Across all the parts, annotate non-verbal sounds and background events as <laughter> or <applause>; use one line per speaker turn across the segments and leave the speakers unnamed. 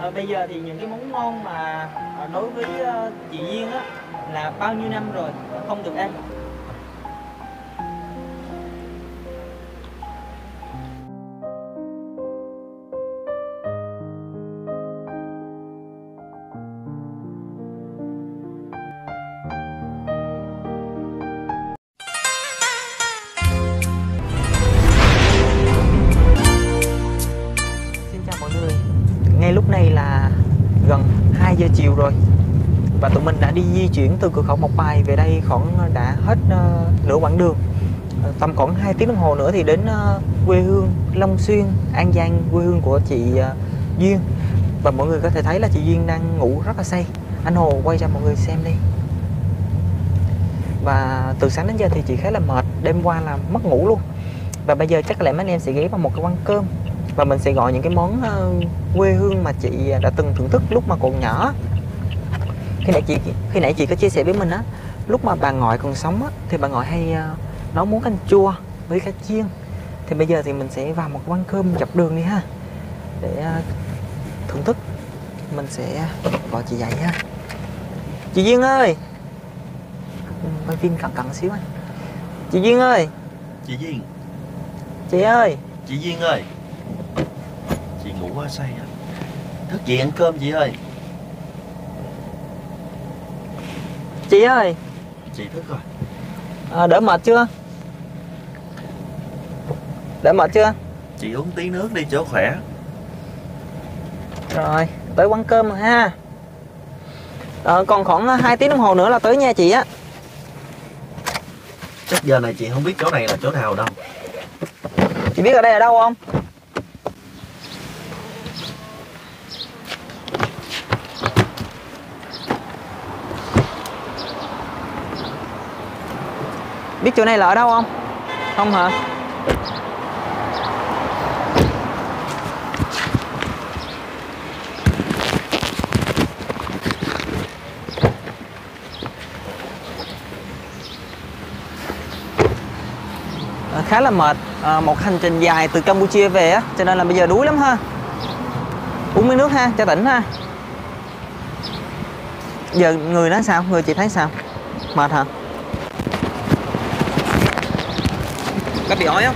à, bây giờ thì những cái món ngon mà à, đối với uh, chị Duyên á là bao nhiêu năm rồi không được ăn? Đi di chuyển từ cửa khẩu Mộc Bài về đây khoảng ờ, đã hết uh, nửa quãng đường. Ờ, tầm khoảng 2 tiếng đồng hồ nữa thì đến uh, quê hương Long Xuyên, An Giang, quê hương của chị uh, Duyên. Và mọi người có thể thấy là chị Duyên đang ngủ rất là say. Anh Hồ quay cho mọi người xem đi. Và từ sáng đến giờ thì chị khá là mệt Đêm qua là mất ngủ luôn. Và bây giờ chắc có lẽ mấy anh em sẽ ghé vào một cái quán cơm. Và mình sẽ gọi những cái món quê hương mà chị đã từng thưởng thức lúc mà còn nhỏ khi nãy chị khi nãy chị có chia sẻ với mình á lúc mà bà ngoại còn sống á thì bà ngoại hay ờ, nấu món canh chua với cá chiên. Thì bây giờ thì mình sẽ vào một quán cơm dọc đường đi ha để ờ, thưởng thức. Mình sẽ gọi chị dậy ha. Chị duyên ơi! Quay phim cận cận xíu anh. Chị duyên ơi!
Chị Duyên,
chị ơi!
Chị Duyên ơi! Chị ngủ quá say à. Thức dậy ăn cơm chị ơi
chị ơi.
Chị thức rồi.
À, đỡ mệt chưa? Đỡ mệt chưa?
Chị uống tí nước đi cho khỏe.
Rồi, tới quán cơm rồi ha. Ờ, Còn khoảng 2 tiếng đồng hồ nữa là tới nha chị á.
Chắc giờ này chị không biết chỗ này là chỗ nào đâu.
Chị biết ở đây là đâu không? Biết chỗ này là ở đâu không? Không hả? À, khá là mệt. À, một hành trình dài từ Campuchia về á cho nên là bây giờ đuối lắm ha. Uống miếng nước ha cho tỉnh ha. Giờ người nó sao? Người chị thấy sao? Mệt hả? Cá bị ói không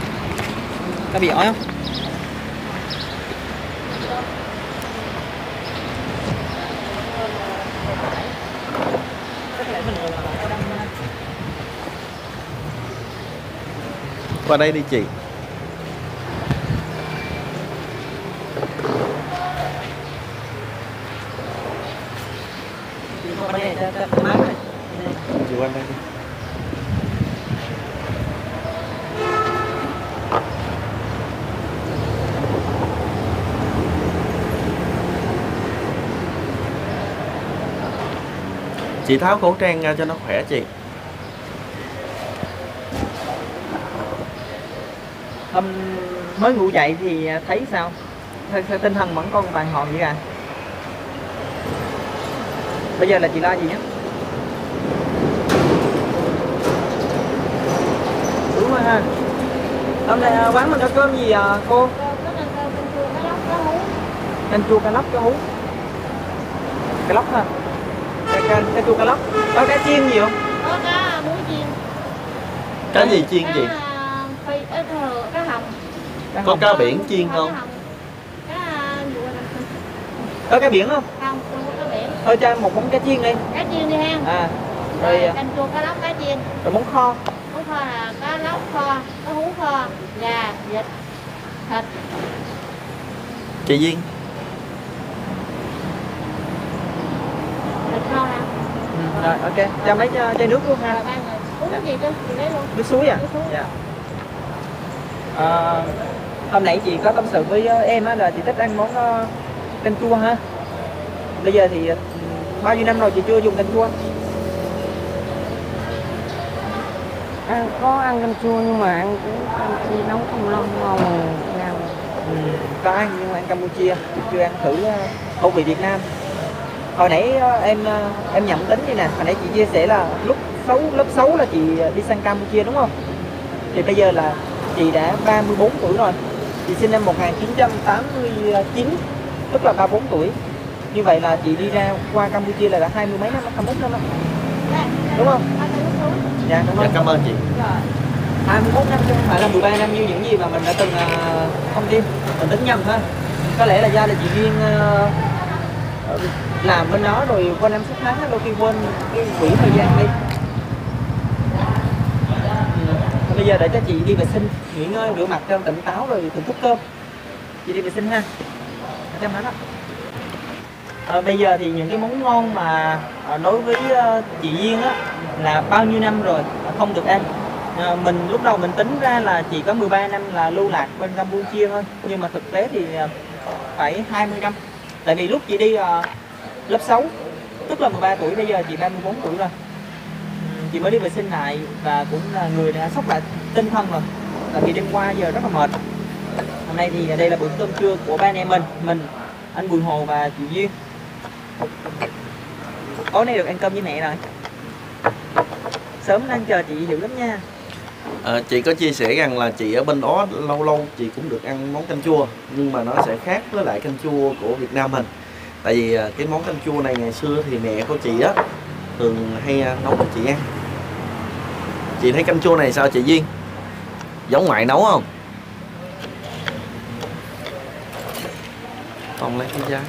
Cá bị ói không
Qua đây đi Chị qua đây đi Chị tháo khẩu trang ra cho nó khỏe chị
Hôm mới ngủ dậy thì à, thấy sao? Th th tinh thần vẫn còn toàn hồn vậy à? Bây giờ là chị lo gì nhé Đúng rồi ha. Hôm nay à, quán mình có cơm gì à, cô? Canh chua cá lóc cá hú. Cá lóc ha. Cá, cá, cá chua cá lóc. Có cá chiên gì không?
có cá muối chiên
Cá gì chiên
cá phi ít thừa cá hồng
Có
hồng.
cá biển chiên không?
cá gì.
Có cá biển không?
không không có cá biển
Thôi cho em một món cá chiên đi.
cá chiên đi ha
À. Rồi
rồi
à,
canh chua cá lóc cá chiên
rồi món kho.
món kho là cá lóc kho cá hú kho gà vịt thịt
Chị Duyên
thịt kho nè
Ừ, rồi ok. Cho mấy chai chai nước luôn ha.
uống cái gì cơ? Lấy luôn.
Nước suối à?
Nước suối.
dạ. À, hôm nãy chị có tâm sự với ờ, em á là chị thích ăn món ờ, canh chua ha. Bây giờ thì bao nhiêu năm rồi chị chưa dùng canh chua?
Ăn có ăn canh chua nhưng mà ăn cái canh chua nấu không lâu ngon nào
ừ, có ăn nhưng mà ăn campuchia chưa ăn thử ờ, khẩu vị việt nam hồi nãy ờ, em ờ, em nhầm tính như nè. Hồi nãy chị chia sẻ là lúc 6 lớp 6 là chị đi sang campuchia đúng không? Thì bây giờ là chị đã 34 tuổi rồi. Chị sinh năm 1989 tức là 34 tuổi. Như vậy là chị đi ra qua Campuchia là đã hai mươi mấy năm hai mươi năm đó đúng không? Dạ cảm
dạ
ơn
cảm ơn chị.
21 năm chứ không phải là 13 năm như những gì mà mình đã từng uh, thông tin. Mình tính nhầm thôi có lẽ là do là chị duyên ờ, ờ, làm bên đó rồi quên năm sáu tháng đôi khi quên cái quỹ thời gian đi. Bây giờ để cho chị đi vệ sinh nghỉ ngơi rửa mặt cho tỉnh táo rồi thưởng thức cơm. Chị đi vệ sinh ha. Ở đó. Ờ, bây giờ thì những cái món ngon mà ờ, đối với ờ, chị Duyên á là bao nhiêu năm rồi không được ăn? À, mình lúc đầu mình tính ra là chỉ có 13 năm là lưu lạc bên Campuchia thôi. Nhưng mà thực tế thì phải 20 năm. Tại vì lúc chị đi lớp 6 tức là 13 tuổi bây giờ chị 34 tuổi rồi. Chị mới đi vệ sinh lại và cũng là người đã sốc lại tinh thần rồi. Tại vì đêm qua giờ rất là mệt. Hôm nay thì đây là bữa cơm trưa của ba anh em mình mình anh Bùi Hồ và chị Duyên. Tối nay được ăn cơm với mẹ rồi. Sớm đang chờ chị dữ lắm nha.
À, chị có chia sẻ rằng là chị ở bên đó lâu lâu chị cũng được ăn món canh chua nhưng mà nó sẽ khác với lại canh chua của Việt Nam mình tại vì à, cái món canh chua này ngày xưa thì mẹ của chị á thường hay à, nấu cho chị ăn. Chị thấy canh chua này sao chị Duyên? Giống ngoại nấu không? Còn lấy cái giá.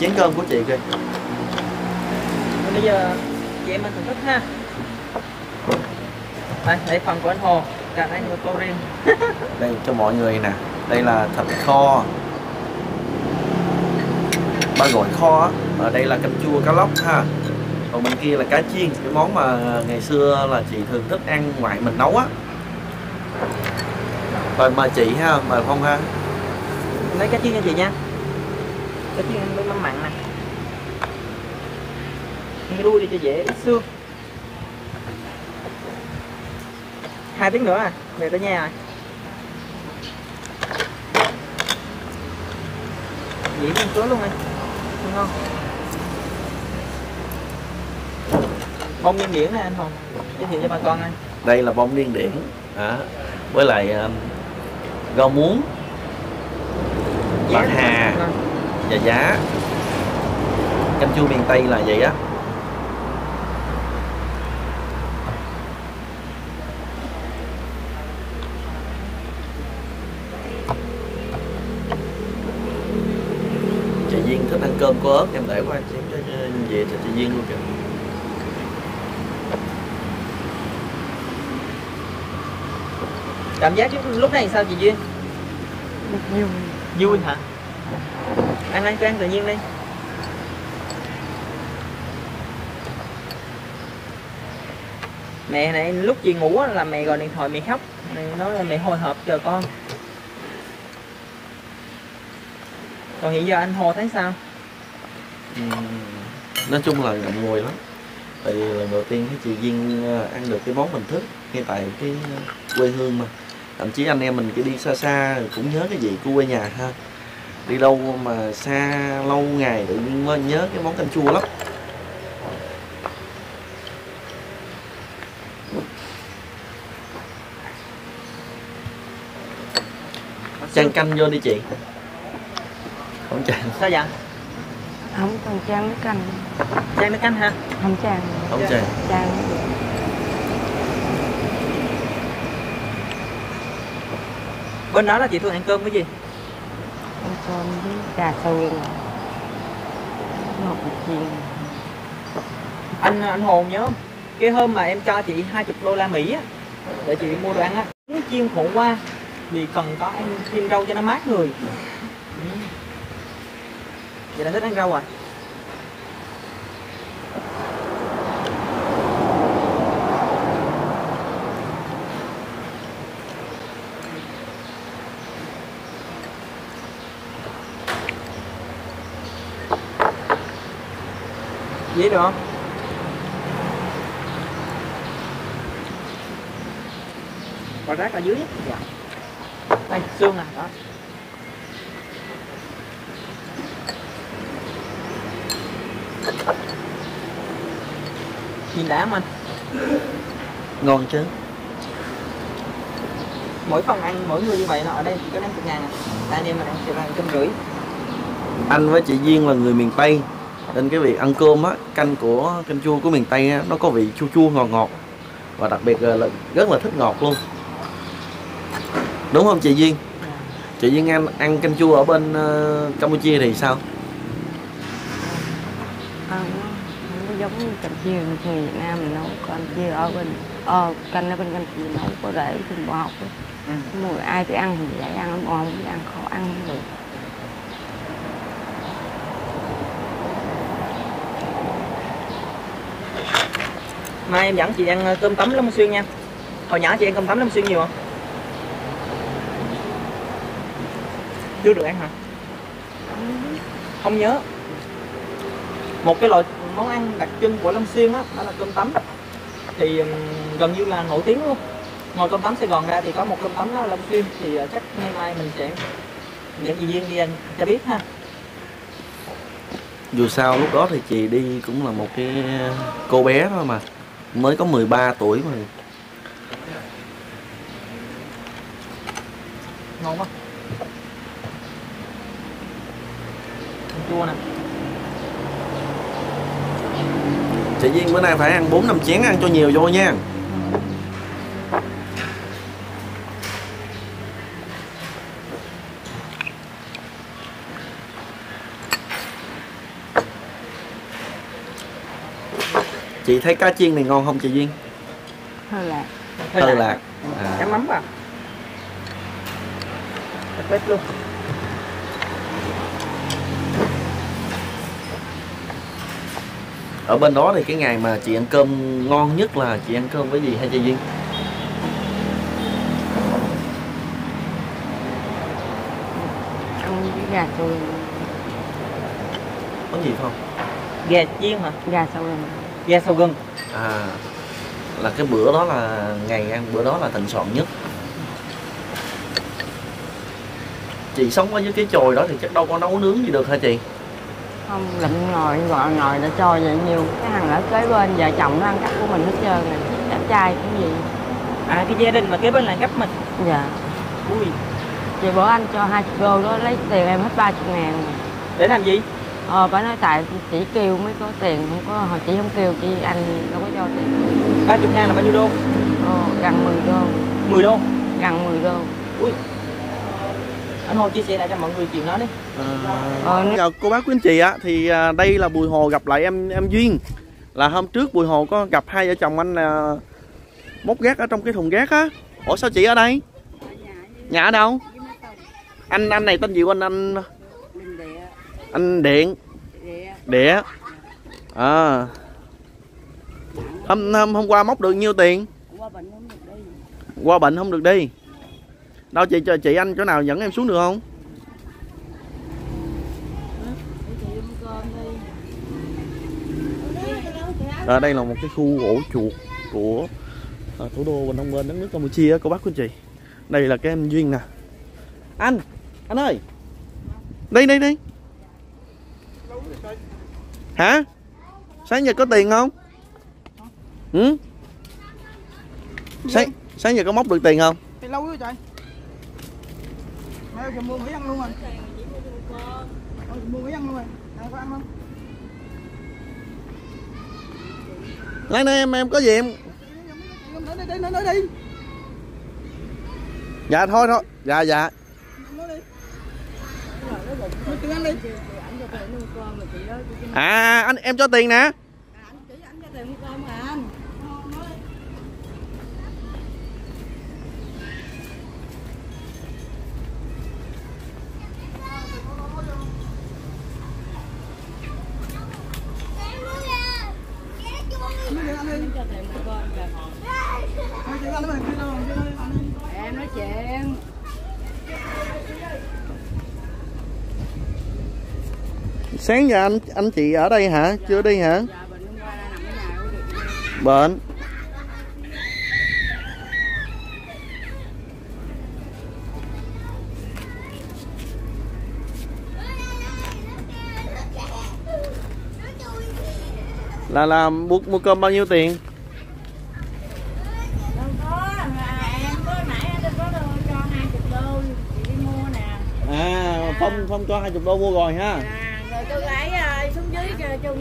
Chén cơm của chị kìa
bây giờ chị em mình thưởng thức ha. Đây đây phần của anh Hồ cả anh một tô riêng. <laughs>
Đây cho mọi người nè. Đây là thịt kho ba gọi kho á. Ở đây là canh chua cá lóc ha. Còn bên kia là cá chiên cái món mà ngày xưa là chị thường thích ăn ngoại mình nấu á. Rồi mời chị ha mời phong ha.
Lấy cá chiên cho chị nha. Cá chiên ăn với mắm mặn nè. Cái đuôi đi cho dễ. Ít xương. Hai tiếng nữa à? Về tới nhà rồi. Dĩ nhiên cứa luôn đi Ngon bông nhân điển nè anh Hồng giới thiệu cho bà con anh.
Đây là bông điên điển à, với lại um, rau muống bạc hà và giá. Canh chua miền tây là vậy á chị duyên thích ăn cơm có ớt em để qua chén cho về cho chị duyên luôn kìa.
Cảm giác lúc- này sao chị duyên?
Nhiều
vui hả? Ăn ăn cho ăn tự nhiên đi. Mẹ này lúc chị ngủ là mẹ gọi điện thoại mẹ khóc. Mẹ nói là mẹ hồi hộp chờ con. Còn hiện giờ anh hồ thấy sao
nói chung là ngậm ngùi lắm. Tại vì lần đầu tiên cái chị Duyên ờ, ăn được cái món mình thích ngay tại cái ờ, quê hương mà. Thậm chí anh em mình cứ đi xa xa cũng nhớ cái vị của quê nhà ha. Đi đâu mà xa lâu ngày tự nhiên nhớ cái món canh chua lắm. Chan canh vô đi chị. Không chan.
Sao vậy?
Không còn chan nước canh.
Chan nước canh ha
không chan
không chan
chan
bên đó là chị thường ăn cơm với gì?
Con cơm với cà xôi ngọt chiên.
Anh anh hồ nhớ không? cái hôm mà em cho chị 20 đô la Mỹ á để chị mua đồ ăn á chiên khổ qua vì cần có ăn thêm rau cho nó mát người. Vậy là thích ăn rau à? Vậy được không? Quả rác ở dưới. Dạ. đây xương à? Đó không anh?
Ngon chứ.
Mỗi phần ăn mỗi người như vậy là ở đây chỉ có 50 ngàn à. Tại anh em mình ăn sẽ là trăm rưỡi.
Anh với chị Duyên là người miền Tây. Nên cái việc ăn cơm á canh của canh chua của miền Tây á, nó có vị chua chua ngọt ngọt. Và đặc biệt là, rất là thích ngọt luôn. Đúng không chị Duyên? Chị Duyên ăn ăn canh chua ở bên ờ, Campuchia thì sao
ăn nó canh chia người Việt Nam mình nấu canh chia ở bên ờ canh ở bên canh chia nấu có để trên bò học.
Ừ.
Mà ai thì ăn thì dễ ăn còn không thì ăn khó ăn không được.
Mai em dẫn chị ăn ờ, cơm tấm Long Xuyên nha. Hồi nhỏ chị ăn cơm tấm Long Xuyên nhiều không? Chưa được ăn hả? Không nhớ. Một cái loại món ăn đặc trưng của Long Xuyên đó, đó là cơm tấm. Thì gần như là nổi tiếng luôn. Ngoài cơm tấm Sài Gòn ra thì có một cơm tấm đó là Long Xuyên thì ờ, chắc ngày mai mình sẽ dẫn chị Duyên đi ăn cho biết ha.
Dù sao lúc đó thì chị đi cũng là một cái cô bé thôi mà mới có 13 tuổi mà.
Ngon quá. Chua nè
chị Duyên bữa nay phải ăn 4 năm chén ăn cho nhiều vô nha. Chị thấy cá chiên này ngon không chị Duyên?
Hơi lạc.
Hơi lạc. à.
chấm mắm tắt bếp luôn
ở bên đó thì cái ngày mà chị ăn cơm ngon nhất là chị ăn cơm với gì hay chị Duyên?
Ăn với gà sôi
có gì không?
Gà chiên hả?
Gà sôi
gà sầu gừng.
À là cái bữa đó là ngày ăn bữa đó là thịnh soạn nhất. Chị sống ở dưới cái chòi đó thì chắc đâu có nấu nướng gì được hả chị
không lụm ngồi gọi ngồi đã cho vậy nhiều. Cái thằng ở kế bên vợ chồng nó ăn cắp của mình hết trơn rồi. Đẹp trai cái gì.
À cái gia đình mà kế bên là gấp mình.
Dạ.
Ui.
Chị bữa anh cho 20 đô đó lấy tiền em hết 30 ngàn.
Để làm gì?
Ờ bà nói tại chị kêu mới có tiền không có hồi chị không kêu chị anh đâu có cho tiền.
Ba chục ngàn là bao nhiêu đô?
Ờ, gần 10 đô.
10 đô?
Gần 10 đô.
Ui anh Hồ chia sẻ lại cho mọi người chuyện đó đi.
Ờ, nếu
chào cô bác quý anh chị ạ thì à, đây là Bùi Hồ gặp lại em em Duyên. Là hôm trước Bùi Hồ có gặp hai vợ chồng anh là móc rác ở trong cái thùng rác á. Ủa sao chị ở đây? Nhà ở đâu? Anh anh này tên gì của anh anh? Anh điện. Địa à hôm hôm hôm qua móc được nhiêu tiền? Qua bệnh không được đi đâu chị cho chị anh chỗ nào dẫn em xuống được không À, đây là một cái khu ổ chuột của à, thủ đô Bình Đông bên đất nước Campuchia cô bác quý chị. Đây là cái em duyên nè. Anh, anh ơi. Đây đây đây. Hả? Sáng giờ có tiền không? Ừ? Sáng sáng giờ có móc được tiền không?
Lâu rồi trời Giờ mua Mỹ ăn luôn rồi Ờ, mua Mỹ ăn luôn rồi có ăn không?
Lấy đây em em có gì em
Nói đi, đi, nói, đi
Dạ thôi thôi. Dạ dạ. À anh em cho tiền nè.
Chỉ anh cho tiền mua cơm mà anh Nói đi Nói tiền ăn đi Nói tiền ăn đi, đi đâu, đi đâu, ăn đi
em nói chuyện
Sáng giờ anh anh chị ở đây hả? Chưa đi hả? Bệnh. Là là mua mua cơm bao nhiêu tiền?
Đâu có, mà em có nãy anh có đưa cho 20 đô chị đi mua nè.
À, Phong Phong cho 20 đô mua rồi ha.
À, rồi tôi gái à, xuống dưới chung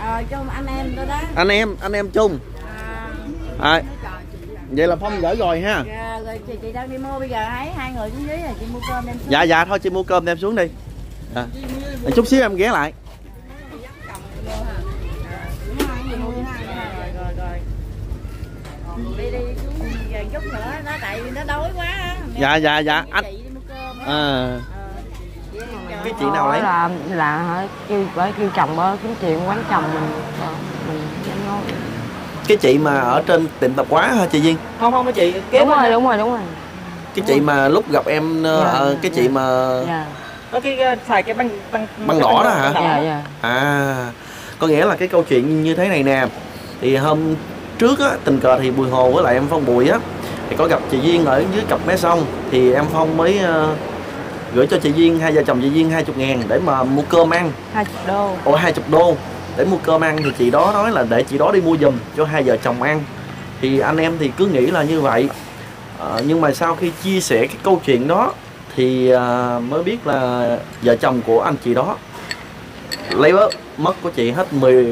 ờ, chung anh em tôi đó.
Anh em anh em chung.
À,
à, vậy là Phong gửi rồi ha.
Dạ, rồi chị, chị đang đi mua bây giờ ấy hai người xuống dưới rồi chị mua cơm đem xuống.
Dạ dạ thôi chị mua cơm đem xuống đi. À. chút xíu em ghé lại
Đúng rồi, chị mua với hai rồi rồi rồi đi đi xuống giờ chút nữa nó tại vì nó đói quá á. Mẹ
dạ dạ dạ
chị
anh
đi mua cơm á.
à,
Ờ, chờ.
cái chị nào lấy
là là hả kêu bởi kêu chồng bơ kiếm chuyện quán chồng mình Ờ, mình nói
cái chị mà ở trên tiệm tạp hóa hả chị Duyên
không không chị kéo
đúng rồi đúng rồi đúng rồi
cái chị mà lúc gặp em ờ,
Dạ,
ờ, cái chị
dạ.
mà
dạ
Có cái ờ, xài cái băng băng
Băng đỏ đó hả?
dạ dạ
à có nghĩa là cái câu chuyện như thế này nè thì hôm trước á tình cờ thì Bùi Hồ với lại em Phong Bùi á thì có gặp chị Duyên ở dưới cặp mé sông thì em Phong mới ờ, gửi cho chị Duyên hai vợ chồng chị Duyên 20 ngàn để mà mua cơm ăn.
Hai chục đô.
Ồ 20 đô. Để mua cơm ăn thì chị đó nói là để chị đó đi mua giùm cho hai vợ chồng ăn. Thì anh em thì cứ nghĩ là như vậy. Ờ, nhưng mà sau khi chia sẻ cái câu chuyện đó thì à, mới biết là vợ chồng của anh chị đó lấy bớt mất của chị hết 10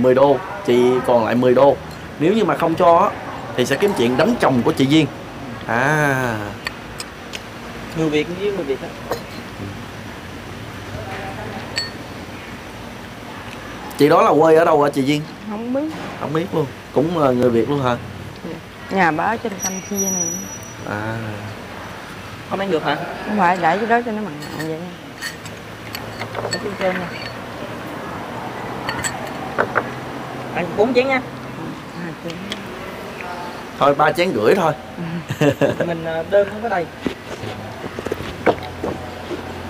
10 đô chị còn lại 10 đô. Nếu như mà không cho thì sẽ kiếm chuyện đánh chồng của chị Duyên. À.
Người việt với người việt đó.
chị đó là quê ở đâu hả chị Duyên?
Không biết.
Không biết luôn. Cũng là người Việt luôn hả?
Nhà bà ở trên Campuchia này
à.
Không ăn được hả?
Không phải để cái đó cho nó mặn mặn vậy
thêm cơm nha. Ăn bốn chén nha.
Hai chén
thôi ba chén rưỡi thôi. <laughs>
Mình ờ, đơn không có đầy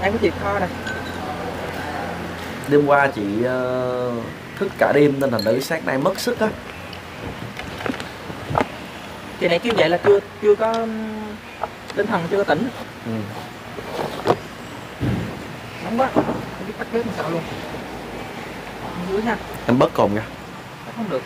ăn cái thịt kho nè.
Đêm qua chị ờ, thức cả đêm nên thành nữ sáng nay mất sức á.
Chị này kêu vậy là chưa chưa có tinh thần chưa có tỉnh.
Ừ.
nóng quá. Không biết tắt bếp làm sao luôn. Dưới ha
em bớt cồn nha.
Không được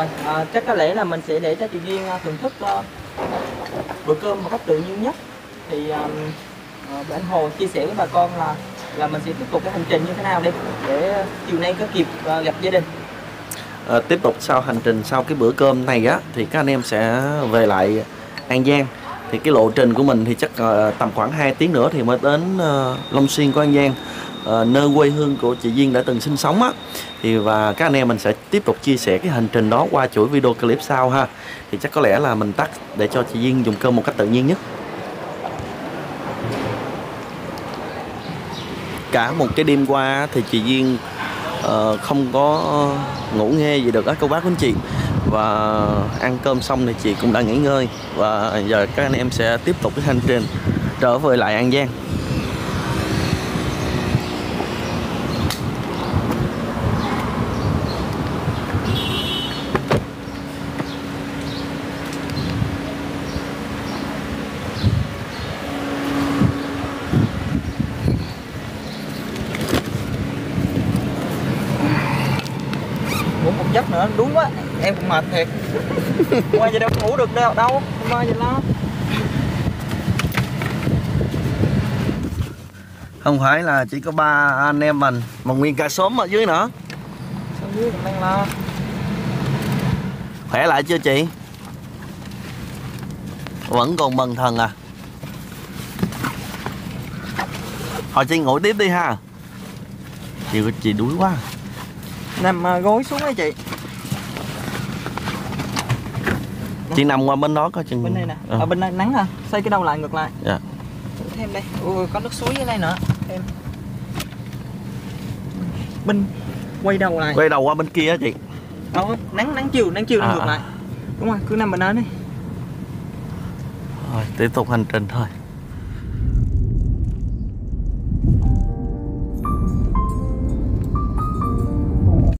rồi à, chắc có lẽ là mình sẽ để cho chị Duyên à, thưởng thức uh, bữa cơm một cách tự nhiên nhất. Thì um, uh, anh Hồ chia sẻ với bà con là là mình sẽ tiếp tục cái hành trình như thế nào đi để chiều nay có kịp uh, gặp gia đình.
À, tiếp tục sau hành trình sau cái bữa cơm này á thì các anh em sẽ về lại An Giang. Thì cái lộ trình của mình thì chắc uh, tầm khoảng 2 tiếng nữa thì mới đến uh, Long Xuyên của An Giang. Ờ, nơi quê hương của chị Duyên đã từng sinh sống á. Thì và các anh em mình sẽ tiếp tục chia sẻ cái hành trình đó qua chuỗi video clip sau ha. Thì chắc có lẽ là mình tắt để cho chị Duyên dùng cơm một cách tự nhiên nhất. Cả một cái đêm qua thì chị Duyên uh, không có ngủ nghe gì được á cô bác anh chị. Và ăn cơm xong thì chị cũng đã nghỉ ngơi. Và giờ các anh em sẽ tiếp tục cái hành trình trở về lại An Giang.
Nữa đúng quá em cũng mệt thiệt. <laughs> Qua giờ đâu ngủ được đâu đâu mơ gì lo.
Không phải là chỉ có ba anh em mình mà nguyên cả xóm ở dưới nữa.
Xuống dưới cũng đang lo.
Khỏe lại chưa chị? Vẫn còn bần thần à? Thôi chị ngủ tiếp đi ha. Chị chị đuối quá.
Nằm à, gối xuống đấy chị
chị nằm qua bên đó coi chừng
bên đây nè.
Ờ.
ở bên đây nắng hả xoay cái đầu lại ngược lại.
Dạ.
thêm đây. Ui, có nước suối dưới đây nữa. Thêm. Bên quay đầu lại.
Quay đầu qua bên kia á chị.
Đâu nắng nắng chiều nắng chiều
À,
à, ngược
à.
lại. Đúng rồi cứ nằm bên đó đi.
Rồi, tiếp tục hành trình thôi